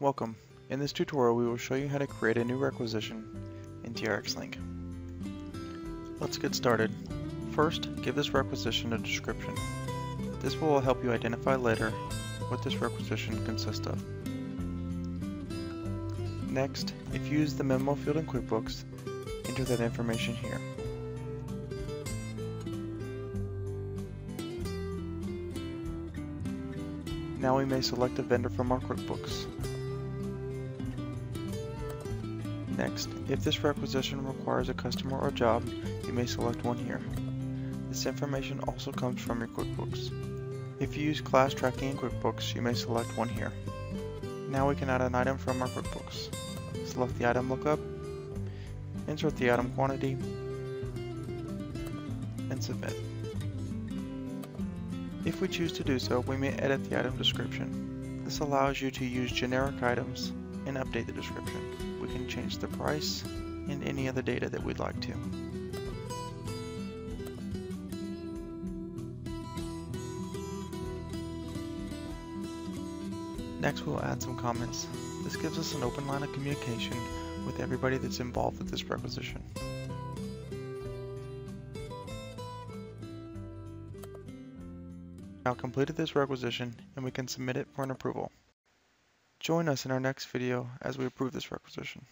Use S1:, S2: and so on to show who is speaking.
S1: Welcome. In this tutorial we will show you how to create a new requisition in TRXLink. Let's get started. First, give this requisition a description. This will help you identify later what this requisition consists of. Next, if you use the memo field in QuickBooks, enter that information here. Now we may select a vendor from our QuickBooks. Next, if this requisition requires a customer or job, you may select one here. This information also comes from your QuickBooks. If you use class tracking in QuickBooks, you may select one here. Now we can add an item from our QuickBooks. Select the item lookup, insert the item quantity, and submit. If we choose to do so, we may edit the item description. This allows you to use generic items and update the description. We can change the price and any other data that we'd like to. Next we'll add some comments. This gives us an open line of communication with everybody that's involved with this requisition. Now completed this requisition and we can submit it for an approval. Join us in our next video as we approve this requisition.